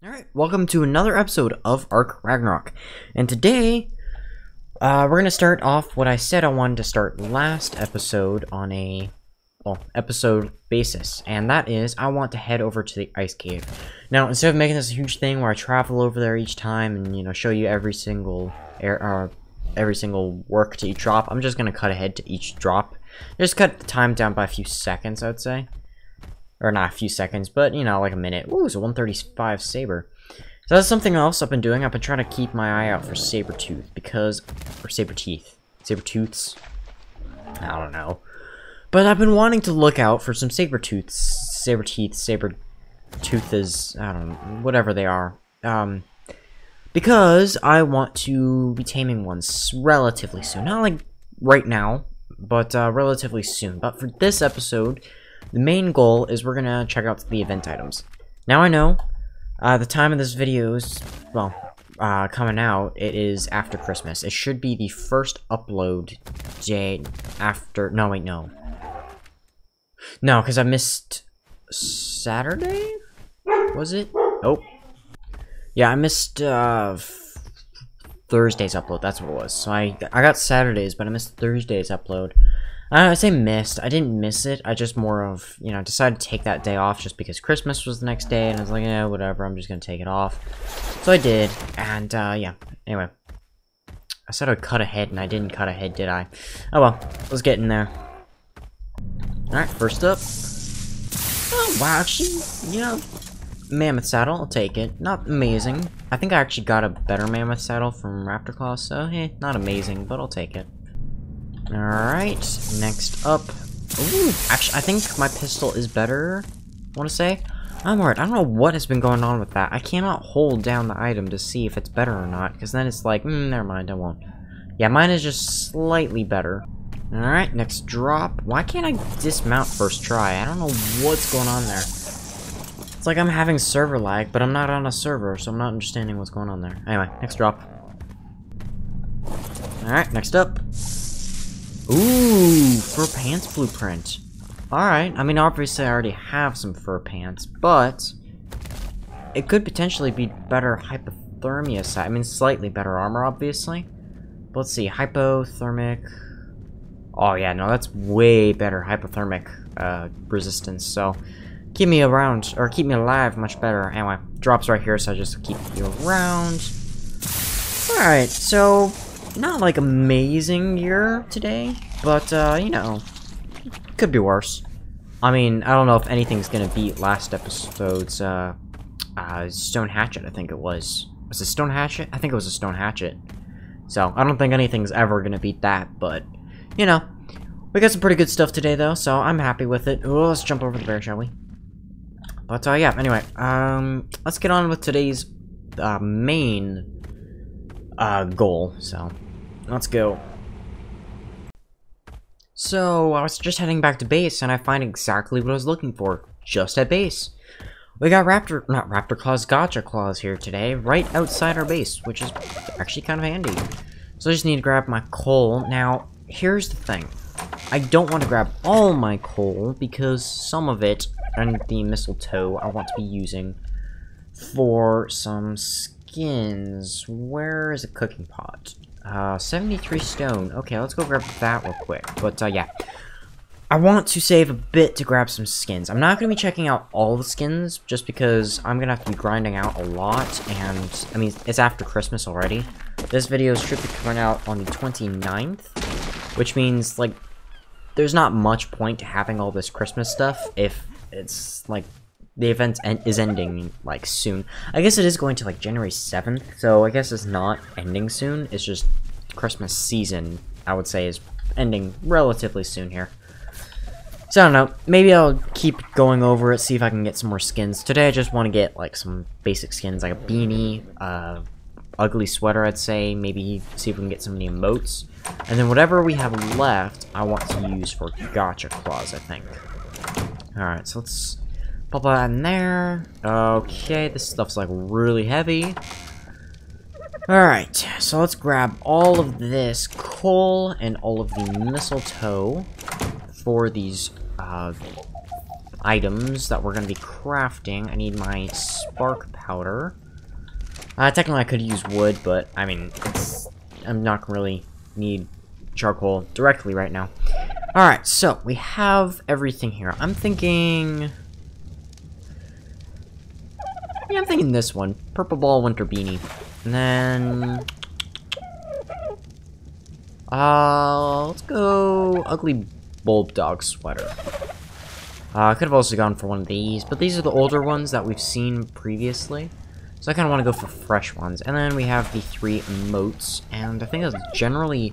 Alright, welcome to another episode of Ark Ragnarok. And today, uh, we're gonna start off what I said I wanted to start last episode on a, well, episode basis. And that is, I want to head over to the Ice Cave. Now, instead of making this a huge thing where I travel over there each time and, you know, show you every single air, uh, every single work to each drop, I'm just gonna cut ahead to each drop. Just cut the time down by a few seconds, I'd say. Or not a few seconds, but, you know, like a minute. Ooh, it's a 135 Saber. So that's something else I've been doing. I've been trying to keep my eye out for saber tooth because... Or saber teeth. Saber tooths? I don't know. But I've been wanting to look out for some saber tooths. Saber teeth, saber tooth is... I don't know. Whatever they are. Um... Because I want to be taming ones relatively soon. Not like right now, but uh, relatively soon. But for this episode, the main goal is we're gonna check out the event items. Now I know, uh, the time of this video is, well, uh, coming out, it is after Christmas. It should be the first upload day after, no wait, no. No, because I missed Saturday? Was it? Oh. Yeah, I missed, uh, Thursday's upload, that's what it was. So I, I got Saturdays, but I missed Thursday's upload. I say missed. I didn't miss it. I just more of, you know, decided to take that day off just because Christmas was the next day, and I was like, yeah, whatever, I'm just gonna take it off. So I did, and, uh, yeah. Anyway. I said I'd cut ahead, and I didn't cut ahead, did I? Oh well, let's get in there. Alright, first up. Oh, wow, actually, you know, mammoth saddle, I'll take it. Not amazing. I think I actually got a better mammoth saddle from Raptor Claw, so, hey, not amazing, but I'll take it. Alright, next up. Ooh, actually, I think my pistol is better, I want to say. I'm alright, I don't know what has been going on with that. I cannot hold down the item to see if it's better or not, because then it's like, mm, never mind, I won't. Yeah, mine is just slightly better. Alright, next drop. Why can't I dismount first try? I don't know what's going on there. It's like I'm having server lag, but I'm not on a server, so I'm not understanding what's going on there. Anyway, next drop. Alright, next up. Ooh, fur pants blueprint. Alright, I mean, obviously I already have some fur pants, but it could potentially be better hypothermia side. I mean, slightly better armor, obviously. But let's see, hypothermic. Oh, yeah, no, that's way better hypothermic uh, resistance, so keep me around, or keep me alive much better. Anyway, drops right here, so I just keep you around. Alright, so not like amazing year today, but uh, you know, could be worse. I mean, I don't know if anything's gonna beat last episode's uh, uh, Stone Hatchet, I think it was. Was it Stone Hatchet? I think it was a Stone Hatchet. So, I don't think anything's ever gonna beat that, but, you know. We got some pretty good stuff today, though, so I'm happy with it. Ooh, let's jump over the bear, shall we? But, uh, yeah, anyway, um, let's get on with today's, uh, main, uh, goal, so, let's go. So, I was just heading back to base, and I find exactly what I was looking for, just at base. We got Raptor, not Raptor Claus, Gacha Claus here today, right outside our base, which is actually kind of handy. So I just need to grab my coal. Now, here's the thing. I don't want to grab all my coal, because some of it, and the mistletoe, I want to be using for some skins. Where is a cooking pot? Uh, 73 stone. Okay, let's go grab that real quick. But, uh, yeah. I want to save a bit to grab some skins. I'm not going to be checking out all the skins, just because I'm going to have to be grinding out a lot, and, I mean, it's after Christmas already. This video should be coming out on the 29th, which means, like, there's not much point to having all this Christmas stuff if it's, like, the event en is ending, like, soon. I guess it is going to, like, January 7th, so I guess it's not ending soon. It's just Christmas season, I would say, is ending relatively soon here. So, I don't know. Maybe I'll keep going over it, see if I can get some more skins. Today, I just want to get, like, some basic skins, like a beanie, uh, ugly sweater, I'd say. Maybe see if we can get some of the emotes. And then whatever we have left, I want to use for Gacha Claus, I think. Alright, so let's Pop that in there. Okay, this stuff's like really heavy. Alright, so let's grab all of this coal and all of the mistletoe for these uh, items that we're going to be crafting. I need my spark powder. Uh, technically, I could use wood, but, I mean, I'm not going to really need charcoal directly right now. Alright, so, we have everything here. I'm thinking... Yeah, I'm thinking this one. Purple ball winter beanie. And then... Uh, let's go ugly bulldog sweater. Uh, I could have also gone for one of these, but these are the older ones that we've seen previously. So I kind of want to go for fresh ones. And then we have the three moats, and I think that's generally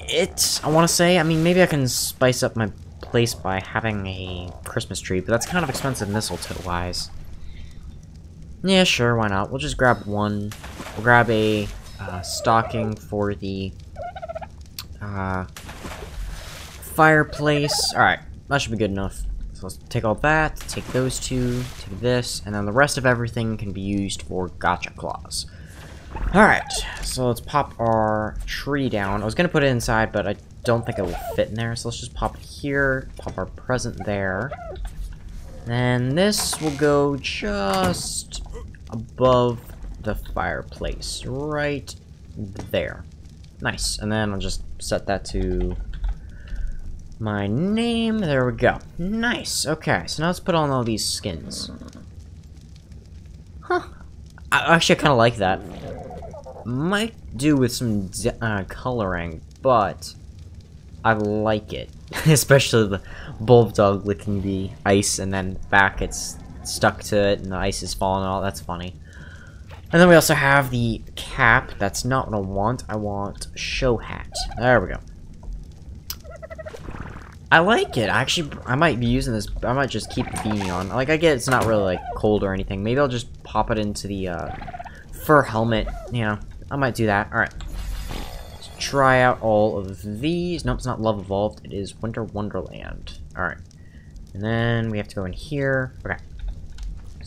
it, I want to say. I mean, maybe I can spice up my place by having a Christmas tree, but that's kind of expensive mistletoe-wise. Yeah, sure, why not? We'll just grab one. We'll grab a uh, stocking for the uh, fireplace. Alright, that should be good enough. So let's take all that, take those two, take this, and then the rest of everything can be used for Gacha Claus. Alright, so let's pop our tree down. I was going to put it inside, but I don't think it will fit in there, so let's just pop it here, pop our present there. And this will go just above the fireplace, right there. Nice, and then I'll just set that to my name. There we go. Nice, okay, so now let's put on all these skins. Huh. I, actually, kind of like that. Might do with some uh, coloring, but I like it. Especially the bulldog licking the ice and then back it's stuck to it and the ice is falling and all. That's funny. And then we also have the cap. That's not what I want. I want show hat. There we go. I like it. I Actually, I might be using this. I might just keep the beanie on. Like, I get it's not really, like, cold or anything. Maybe I'll just pop it into the, uh, fur helmet. You know, I might do that. Alright. Let's try out all of these. Nope, it's not Love Evolved. It is Winter Wonderland. Alright. And then we have to go in here. Okay.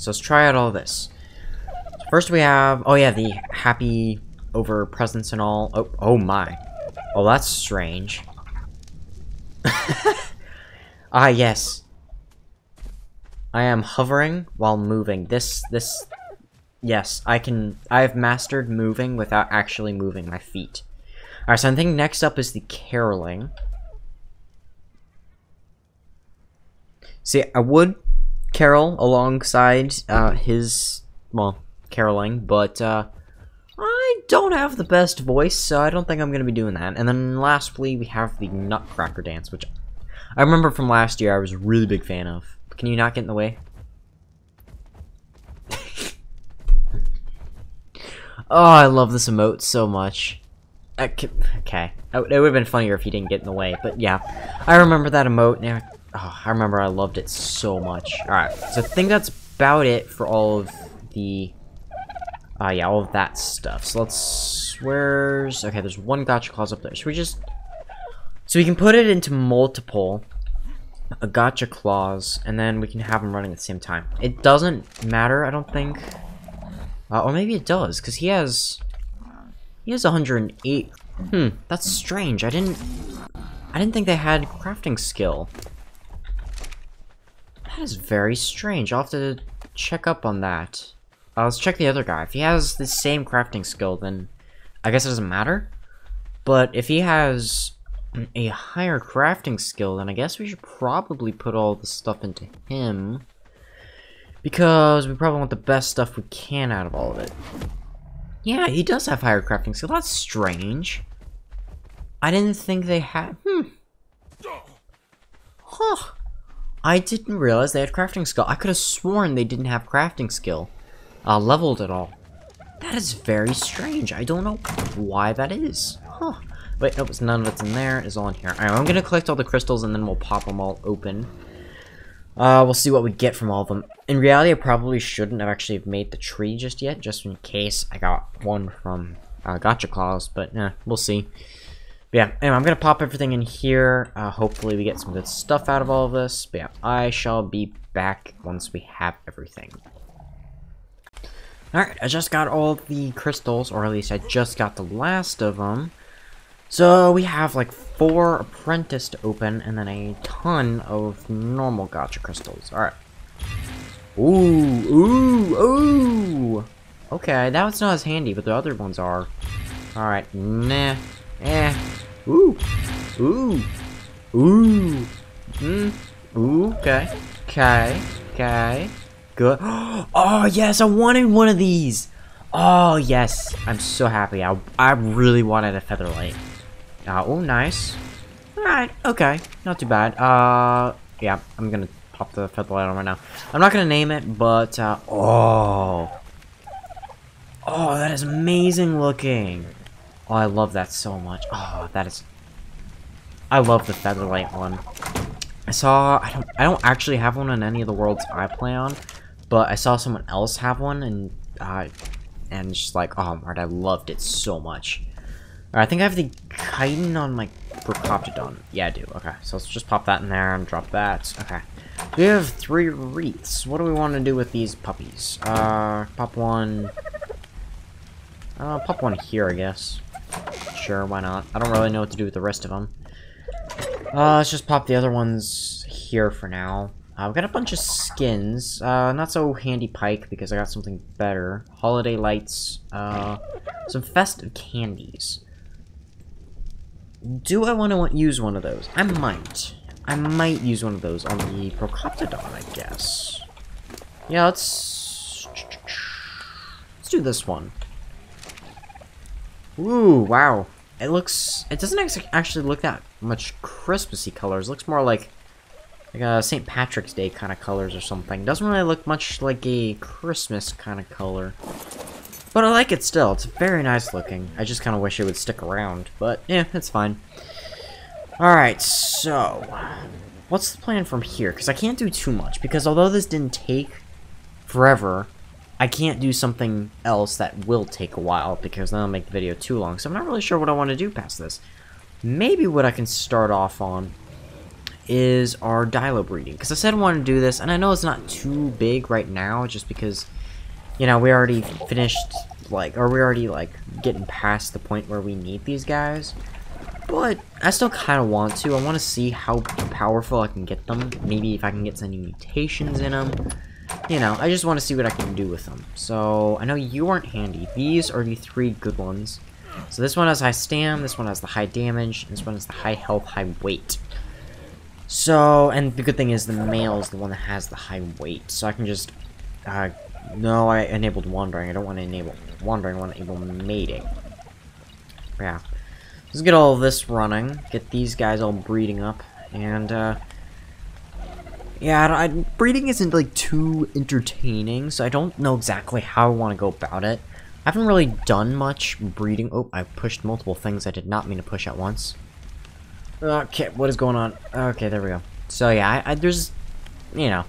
So let's try out all this. First we have, oh yeah, the happy over presents and all. Oh, oh my. Oh, that's strange. ah, yes. I am hovering while moving. This, this, yes, I can, I have mastered moving without actually moving my feet. Alright, so I think next up is the caroling. See, I would carol alongside uh, his, well, caroling, but uh, I don't have the best voice, so I don't think I'm to be doing that. And then lastly, we have the Nutcracker Dance, which I remember from last year I was a really big fan of. Can you not get in the way? oh, I love this emote so much. Okay. It would have been funnier if you didn't get in the way, but yeah. I remember that emote, and oh, I remember I loved it so much. Alright, so I think that's about it for all of the uh, yeah, all of that stuff. So let's... Where's... Okay, there's one Gacha Claus up there. So we just... So we can put it into multiple a Gacha Claus, and then we can have them running at the same time. It doesn't matter, I don't think. Uh, or maybe it does, because he has... He has 108. Hmm, that's strange. I didn't... I didn't think they had crafting skill. That is very strange. I'll have to check up on that. Uh, let's check the other guy. If he has the same crafting skill, then I guess it doesn't matter. But if he has a higher crafting skill, then I guess we should probably put all the stuff into him. Because we probably want the best stuff we can out of all of it. Yeah, he does have higher crafting skill. That's strange. I didn't think they had... Hmm. Huh. I didn't realize they had crafting skill. I could have sworn they didn't have crafting skill uh, leveled at all. That is very strange. I don't know why that is. Huh. Wait, nope, none of it's in there. It's all in here. I'm gonna collect all the crystals and then we'll pop them all open. Uh, we'll see what we get from all of them. In reality, I probably shouldn't have actually made the tree just yet, just in case I got one from uh, Gacha Claus, but eh, we'll see. But yeah, anyway, I'm gonna pop everything in here. Uh, hopefully we get some good stuff out of all of this. But yeah, I shall be back once we have everything. Alright, I just got all the crystals, or at least I just got the last of them. So we have like four apprentice to open and then a ton of normal gacha crystals. Alright. Ooh, ooh, ooh! Okay, that one's not as handy, but the other ones are. Alright, nah, eh, ooh, ooh, ooh, mm, ooh, okay, okay, okay, good. Oh, yes, I wanted one of these! Oh, yes, I'm so happy. I, I really wanted a Featherlight. Uh, oh, nice. Alright, okay, not too bad. Uh, yeah, I'm gonna pop the Featherlight on right now. I'm not gonna name it, but, uh, oh. Oh, that is amazing looking. Oh, I love that so much. Oh, that is... I love the Featherlight one. I saw... I don't, I don't actually have one in any of the worlds I play on, but I saw someone else have one, and... Uh, and just like, oh, Mart, I loved it so much. Right, I think I have the chitin on my Procoptodon. Yeah, I do. Okay, so let's just pop that in there and drop that. Okay. We have three wreaths. What do we want to do with these puppies? Uh, pop one... Uh, pop one here, I guess. Sure, why not? I don't really know what to do with the rest of them. Uh, let's just pop the other ones here for now. Uh, we got a bunch of skins. Uh, not so handy pike because I got something better. Holiday lights. Uh, some festive candies. Do I want to use one of those? I might. I might use one of those on the Procoptodon, I guess. Yeah, let's... Let's do this one. Ooh, wow. It looks... It doesn't actually look that much Christmassy colors. It looks more like... Like a St. Patrick's Day kind of colors or something. Doesn't really look much like a Christmas kind of color. But I like it still. It's very nice looking. I just kind of wish it would stick around. But, yeah, it's fine. Alright, so... What's the plan from here? Because I can't do too much. Because although this didn't take forever, I can't do something else that will take a while because then I'll make the video too long. So I'm not really sure what I want to do past this. Maybe what I can start off on is our Dilo breeding. Because I said I wanted to do this, and I know it's not too big right now, just because, you know, we already finished, like, or we're already, like, getting past the point where we need these guys. But I still kind of want to. I want to see how powerful I can get them. Maybe if I can get any mutations in them you know, I just want to see what I can do with them. So, I know you aren't handy. These are the three good ones. So this one has high stam, this one has the high damage, this one has the high health, high weight. So, and the good thing is the male is the one that has the high weight. So I can just, uh, no, I enabled wandering. I don't want to enable wandering, I want to enable mating. Yeah. Let's get all this running, get these guys all breeding up, and, uh, yeah, I, breeding isn't like too entertaining, so I don't know exactly how I want to go about it. I haven't really done much breeding. Oh, I pushed multiple things I did not mean to push at once. Okay, what is going on? Okay, there we go. So yeah, I, I, there's, you know,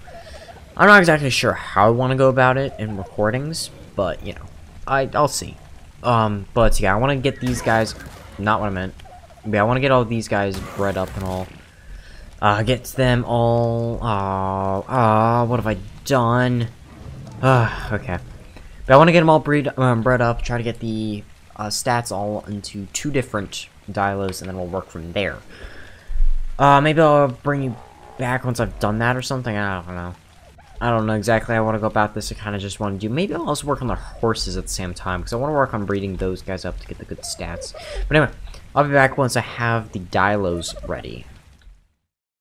I'm not exactly sure how I want to go about it in recordings, but you know, I I'll see. Um, but yeah, I want to get these guys. Not what I meant. Yeah, I want to get all these guys bred up and all. Uh, get them all... Oh, oh, what have I done? Uh, okay. But I want to get them all breed, um, bred up, try to get the uh, stats all into two different dilos, and then we'll work from there. Uh, maybe I'll bring you back once I've done that or something, I don't know. I don't know exactly how I want to go about this, I kind of just want to do... Maybe I'll also work on the horses at the same time, because I want to work on breeding those guys up to get the good stats. But anyway, I'll be back once I have the dilos ready.